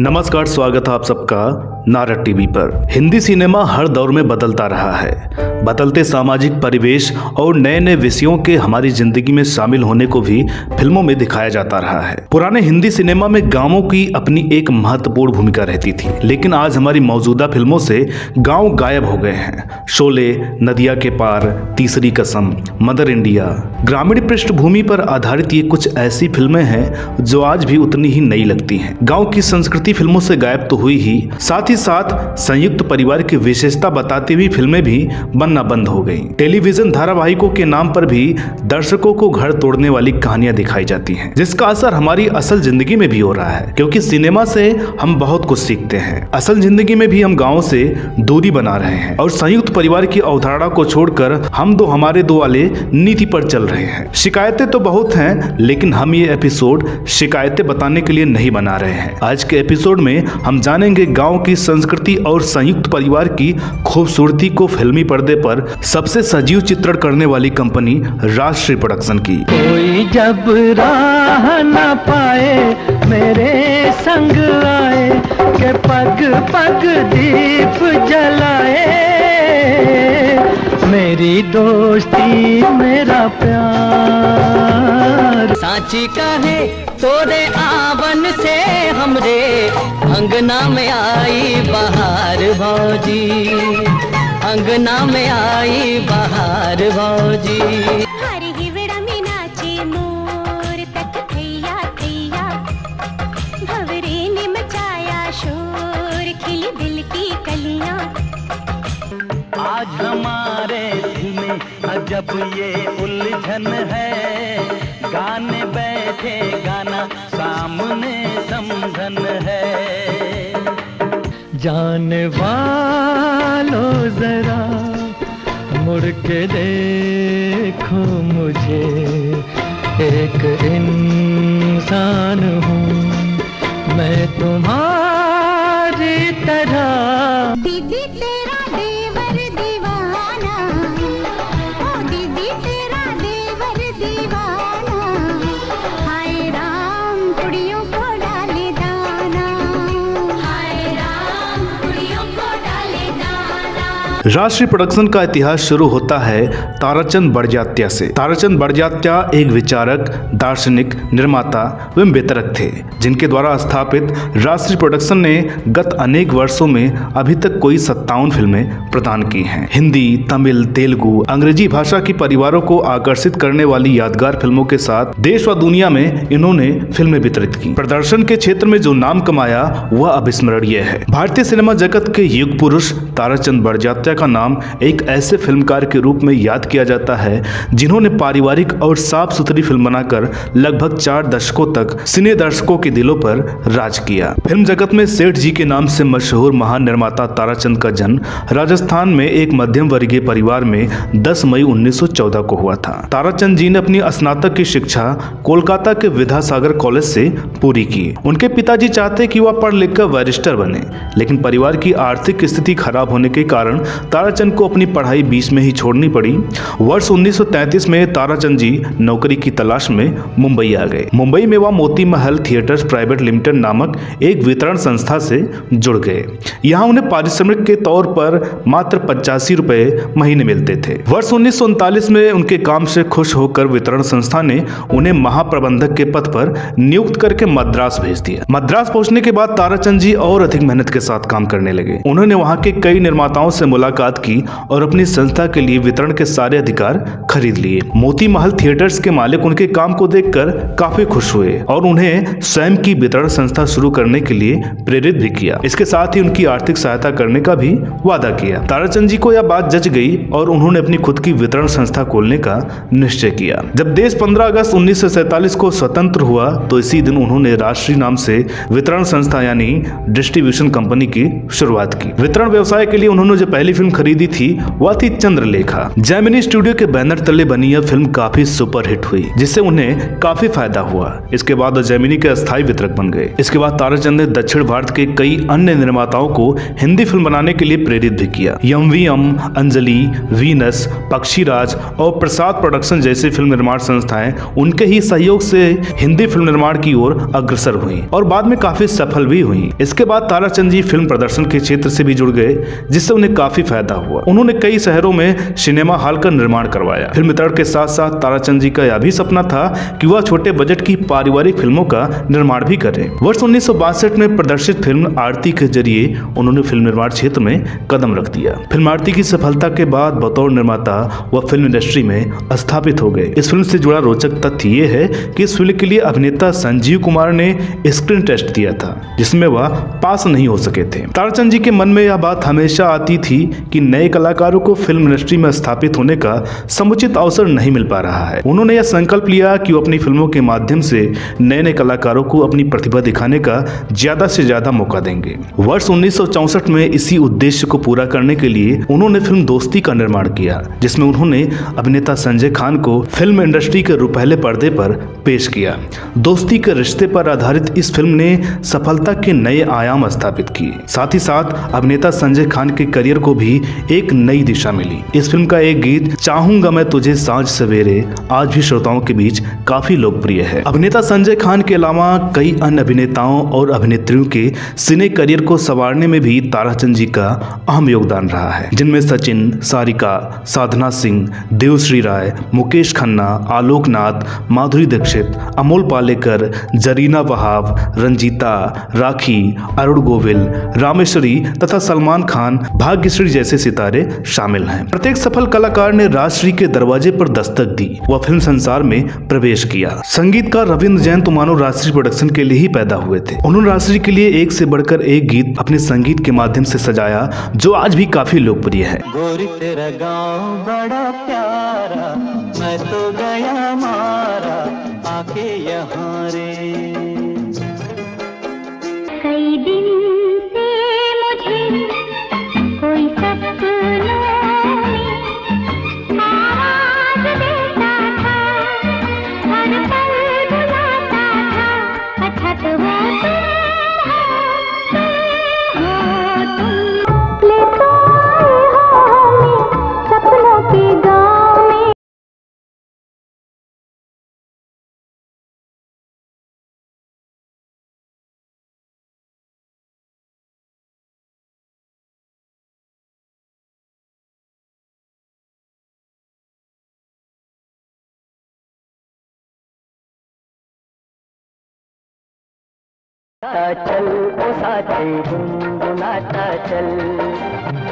नमस्कार, स्वागत है आप सबका नारद टीवी पर। हिंदी सिनेमा हर दौर में बदलता रहा है। बदलते सामाजिक परिवेश और नए नए विषयों के हमारी ज़िंदगी में शामिल होने को भी फ़िल्मों में दिखाया जाता रहा है। पुराने हिंदी सिनेमा में गाँवों की अपनी एक महत्वपूर्ण भूमिका रहती थी, लेकिन आज हमारी मौजूदा फ़िल्मों से गाँव गायब हो गए हैं। शोले, नदिया के पार, तीसरी कसम, मदर इंडिया। ग्रामीण पृष्ठभूमि पर आधारित ये कुछ ऐसी फ़िल्में हैं जो आज भी उतनी ही नई लगती हैं। गाँव की संस्कृति फ़िल्मों से गायब तो हुई ही, साथ ही साथ संयुक्त परिवार की विशेषता बताती हुई फ़िल्में भी बनना बंद हो गई। टेलीविज़न धारावाहिकों के नाम पर भी दर्शकों को घर तोड़ने वाली कहानियाँ दिखाई जाती हैं, जिसका असर हमारी असल ज़िंदगी में भी हो रहा है, क्योंकि सिनेमा से हम बहुत कुछ सीखते हैं। असल ज़िंदगी में भी हम गाँव से दूरी बना रहे हैं और संयुक्त परिवार की अवधारणा को छोड़कर हम दो हमारे दो वाले नीति पर चल रहे हैं। शिकायतें तो बहुत हैं, लेकिन हम ये एपिसोड शिकायतें बताने के लिए नहीं बना रहे हैं। आज के एपिसोड में हम जानेंगे गाँव की संस्कृति और संयुक्त परिवार की खूबसूरती को फिल्मी पर्दे पर सबसे सजीव चित्रण करने वाली कंपनी राष्ट्रीय प्रोडक्शन की। कोई जब राह न पाए, मेरे संग आए, के पग पग दीप मेरी दोस्ती, मेरा प्यार। साची कहे, तोरे आवन से हमरे अंगना में आई बाहर भौजी अंगना में आई बाहर भौजी अजब ये उलझन है गाने बैठे गाना सामने समझन है। जाने वालों जरा मुड़ के देखो मुझे। एक इंसान हूँ मैं तुम्हारी तरह। दीदी राष्ट्रीय प्रोडक्शन का इतिहास शुरू होता है ताराचंद बड़जात्या से। ताराचंद बड़जात्या एक विचारक, दार्शनिक, निर्माता एवं वितरक थे, जिनके द्वारा स्थापित राष्ट्रीय प्रोडक्शन ने गत अनेक वर्षों में अभी तक कोई सत्तावन फ़िल्में प्रदान की हैं। हिंदी, तमिल, तेलुगु, अंग्रेज़ी भाषा की परिवारों को आकर्षित करने वाली यादगार फ़िल्मों के साथ देश व दुनिया में इन्होंने फ़िल्में वितरित की। प्रदर्शन के क्षेत्र में जो नाम कमाया, वह अविस्मरणीय है। भारतीय सिनेमा जगत के युग पुरुष ताराचंद बड़जात्या का नाम एक ऐसे फिल्मकार के रूप में याद किया जाता है, जिन्होंने पारिवारिक और साफ़ सुथरी फ़िल्म बनाकर लगभग चार दशकों तक सिने दर्शकों के दिलों पर राज किया। फ़िल्म जगत में सेठ जी के नाम से मशहूर महान निर्माता ताराचंद का जन्म राजस्थान में एक मध्यम वर्गीय परिवार में 10 मई 1914 को हुआ था। ताराचंद जी ने अपनी स्नातक की शिक्षा कोलकाता के विद्यासागर कॉलेज से पूरी की। उनके पिताजी चाहते कि वह पढ़ लिखकर बैरिस्टर बने, लेकिन परिवार की आर्थिक स्थिति खराब होने के कारण ताराचंद को अपनी पढ़ाई बीच में ही छोड़नी पड़ी। वर्ष 1933 में ताराचंद जी नौकरी की तलाश में मुंबई आ गए। मुंबई में वह Moti Mahal theatres private limited नामक एक वितरण संस्था से जुड़ गए। यहाँ उन्हें पारिश्रमिक के तौर पर मात्र पचासी रुपए महीने मिलते थे। वर्ष उन्नीस सौ उनतालीस में उनके काम से खुश होकर वितरण संस्था ने उन्हें महाप्रबंधक के पद पर नियुक्त करके मद्रास भेज दिया। मद्रास पहुँचने के बाद ताराचंद जी और अधिक मेहनत के साथ काम करने लगे। उन्होंने वहाँ के कई निर्माताओं से मुलाकात की और अपनी संस्था के लिए वितरण के सारे अधिकार खरीद लिए। मोती महल थिएटर्स के मालिक उनके काम को देखकर काफ़ी खुश हुए और उन्हें स्वयं की वितरण संस्था शुरू करने के लिए प्रेरित भी किया। इसके साथ ही उनकी आर्थिक सहायता करने का भी वादा किया। ताराचंद जी को यह बात जच गई और उन्होंने अपनी खुद की वितरण संस्था खोलने का निश्चय किया। जब देश 15 अगस्त उन्नीस को स्वतंत्र हुआ तो इसी दिन उन्होंने राष्ट्रीय नाम से वितरण संस्था यानी डिस्ट्रीब्यूशन कंपनी की शुरुआत की। वितरण व्यवसाय के लिए उन्होंने जो पहली फ़िल्म खरीदी थी, वह थी चंद्रलेखा। जैमिनी स्टूडियो के बैनर तले बनी यह फ़िल्म काफ़ी सुपरहिट हुई, जिससे उन्हें काफ़ी फ़ायदा हुआ। इसके बाद जैमिनी के अस्थायी वितरक बन गए। इसके बाद ताराचंद ने दक्षिण भारत के कई अन्य निर्माताओं को हिंदी हिंदी फ़िल्म बनाने के लिए प्रेरित भी किया। M V M, Anjali, Venus, Pakshiraj और प्रसाद प्रोडक्शन जैसे फ़िल्म निर्माण संस्थाएँ उनके ही सहयोग से हिंदी फ़िल्म निर्माण की ओर अग्रसर हुई और बाद में काफ़ी सफल भी हुई। इसके बाद ताराचंद जी फ़िल्म प्रदर्शन के क्षेत्र से भी जुड़ गए, जिससे उन्हें काफ़ी फ़ायदा हुआ। उन्होंने कई शहरों में सिनेमा हॉल का निर्माण करवाया। फ़िल्म वितरण के साथ साथ ताराचंद जी का यह भी सपना था कि वह छोटे बजट की पारिवारिक फ़िल्मों का निर्माण भी करें। वर्ष उन्नीस सौ बासठ में प्रदर्शित फ़िल्म आरती के ज़रिए उन्होंने फ़िल्म निर्माण क्षेत्र में कदम रख दिया। फ़िल्म आरती की सफलता के बाद बतौर निर्माता वह फ़िल्म इंडस्ट्री में स्थापित हो गए। इस फ़िल्म से जुड़ा रोचक तथ्य ये है कि इस फ़िल्म के लिए अभिनेता संजीव कुमार ने स्क्रीन टेस्ट दिया था, जिसमें वह पास नहीं हो सके थे। ताराचंद जी के मन में यह बात हमेशा आती थी कि नए कलाकारों को फ़िल्म इंडस्ट्री में स्थापित होने का समुचित अवसर नहीं मिल पा रहा है। उन्होंने यह संकल्प लिया कि वो अपनी फ़िल्मों के माध्यम से नए नए कलाकारों को अपनी प्रतिभा दिखाने का ज़्यादा से ज़्यादा मौका देंगे। वर्ष उन्नीस में इसी उद्देश्य को पूरा करने के लिए उन्होंने फ़िल्म दोस्ती का निर्माण किया, जिसमें उन्होंने अभिनेता संजय खान को फ़िल्म इंडस्ट्री के पहले पर्दे पर पेश किया। दोस्ती के रिश्ते पर आधारित इस फ़िल्म ने सफलता के नए आयाम स्थापित किए। साथ ही साथ, अभिनेता संजय खान के करियर को भी एक नई दिशा मिली। इस फ़िल्म का एक गीत, चाहूँगा मैं तुझे साँझ सवेरे आज भी श्रोताओं के बीच काफ़ी लोकप्रिय है। अभिनेता संजय खान के अलावा कई अन्य अभिनेताओं और अभिनेत्रियों के सिने करियर को संवारने में भी ताराचंद जी का अहम योगदान रहा है। जिनमें सचिन, सारिका, साधना सिंह देवश्री राय मुकेश खन्ना, आलोकनाथ, माधुरी दीक्षित, अमोल पालेकर, जरीना वहाब, रंजीता, राखी, अरुण गोविल, रामेश्वरी तथा सलमान खान भाग्यश्री जैसे सितारे शामिल हैं। प्रत्येक सफल कलाकार ने राजश्री के दरवाजे पर दस्तक दी। व फ़िल्म संसार में प्रवेश किया। संगीतकार रविंद्र जैन तो मानो राजश्री प्रोडक्शन के लिए ही पैदा हुए थे। उन्होंने राजश्री के लिए एक से बढ़कर एक गीत अपने संगीत के माध्यम से सजाया जो आज भी काफ़ी लोकप्रिय है। गोरी तेरा गाँव बड़ा प्यारा मैं तो गया मारा आके यहाँ रे। कई दिन से मुझे कोई सपनों चल ओ साथी गुनगुनाता चल।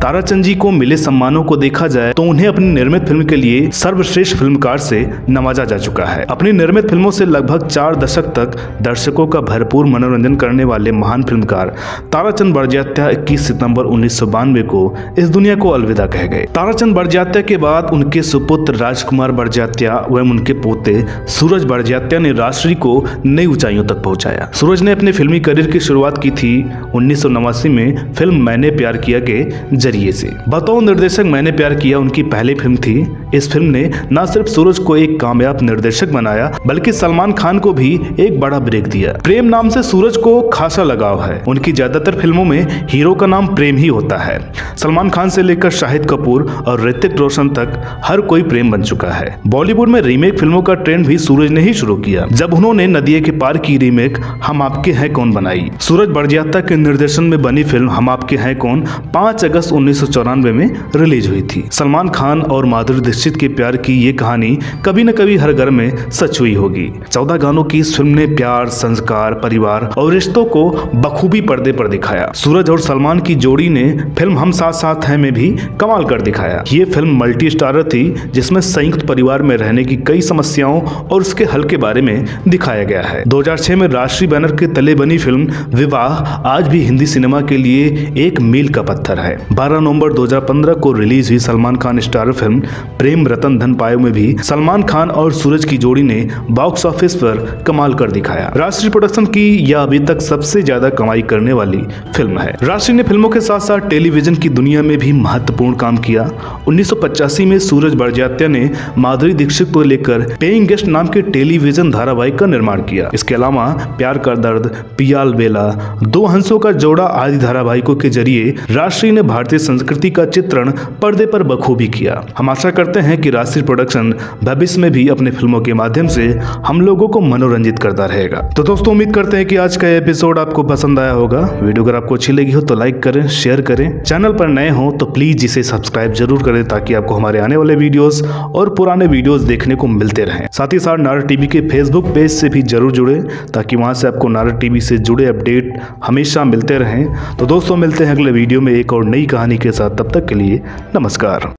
ताराचंद जी को मिले सम्मानों को देखा जाए तो उन्हें अपनी निर्मित फ़िल्म के लिए सर्वश्रेष्ठ फिल्मकार से नवाजा जा चुका है। अपनी निर्मित फ़िल्मों से लगभग चार दशक तक दर्शकों का भरपूर मनोरंजन करने वाले महान फिल्मकार ताराचंद बड़जात्या 21 सितंबर उन्नीस सौ बानवे को इस दुनिया को अलविदा कह गए। ताराचंद बड़जात्या के बाद उनके सुपुत्र राजकुमार बड़जात्या एवं उनके पोते सूरज बड़जात्या ने राष्ट्रीय को नई ऊंचाइयों तक पहुँचाया। सूरज ने अपने फिल्मी करियर की शुरुआत की थी उन्नीस सौ नवासी में फ़िल्म मैंने प्यार किया के ज़रिए से। बतौर निर्देशक मैंने प्यार किया उनकी पहली फ़िल्म थी। इस फ़िल्म ने न सिर्फ़ सूरज को एक कामयाब निर्देशक बनाया, बल्कि सलमान खान को भी एक बड़ा ब्रेक दिया। प्रेम नाम से सूरज को खासा लगाव है। उनकी ज़्यादातर फ़िल्मों में हीरो का नाम प्रेम ही होता है। सलमान खान से लेकर शाहिद कपूर और ऋतिक रोशन तक हर कोई प्रेम बन चुका है। बॉलीवुड में रीमेक फ़िल्मों का ट्रेंड भी सूरज ने ही शुरू किया। जब उन्होंने नदिया के पार की रीमेक, हम आपके हैं, कौन बनाई। सूरज बड़जियाता के निर्देशन में बनी फ़िल्म हम आपके हैं कौन 5 अगस्त उन्नीस सौ चौरानवे में रिलीज़ हुई थी। सलमान खान और माधुरी दीक्षित के प्यार की ये कहानी कभी न कभी हर घर में सच हुई होगी। चौदह गानों की इस फ़िल्म ने प्यार, संस्कार, परिवार और रिश्तों को बखूबी पर्दे पर दिखाया। सूरज और सलमान की जोड़ी ने फ़िल्म हम साथ साथ हैं में भी कमाल कर दिखाया। ये फ़िल्म मल्टी स्टारर थी, जिसमें संयुक्त परिवार में रहने की कई समस्याओं और उसके हल के बारे में दिखाया गया है। 2006 में राष्ट्रीय बैनर के तले बनी फ़िल्म विवाह आज भी हिंदी सिनेमा के लिए एक मील का पत्थर है। 12 नवंबर 2015 को रिलीज़ हुई सलमान खान स्टार फ़िल्म प्रेम रतन धन पायो में भी सलमान खान और सूरज की जोड़ी ने बॉक्स ऑफ़िस पर कमाल कर दिखाया। राष्ट्रीय प्रोडक्शन की यह अभी तक सबसे ज़्यादा कमाई करने वाली फ़िल्म है। राष्ट्रीय ने फ़िल्मों के साथ साथ टेलीविज़न की दुनिया में भी महत्वपूर्ण काम किया। उन्नीस सौ पचासी में सूरज बड़जात्या ने माधुरी दीक्षित को लेकर पेइंग गेस्ट नाम के टेलीविज़न धारावाहिक का निर्माण किया। इसके अलावा प्यार का दर्द पियाल बेला, दो हंसों का जोड़ा आदि धारावाहिकों के ज़रिए राष्ट्रीय ने भारतीय संस्कृति का चित्रण पर्दे पर बखूबी किया। हम आशा करते हैं कि राष्ट्रीय प्रोडक्शन भविष्य में भी अपने फ़िल्मों के माध्यम से हम लोगों को मनोरंजित करता रहेगा। तो दोस्तों, उम्मीद करते हैं कि आज का एपिसोड आपको पसंद आया होगा। वीडियो अगर आपको अच्छी लगी हो तो लाइक करें शेयर करें। चैनल पर नए हो तो प्लीज़ इसे सब्सक्राइब ज़रूर करें ताकि आपको हमारे आने वाले वीडियोस और पुराने वीडियोस देखने को मिलते रहें। साथ ही साथ नारा टीवी के फेसबुक पेज से भी ज़रूर जुड़े ताकि वहाँ से आपको नारा टीवी से जुड़े अपडेट हमेशा मिलते रहें। तो दोस्तों, मिलते हैं अगले वीडियो में एक और नई कहानी के साथ। तब तक के लिए नमस्कार।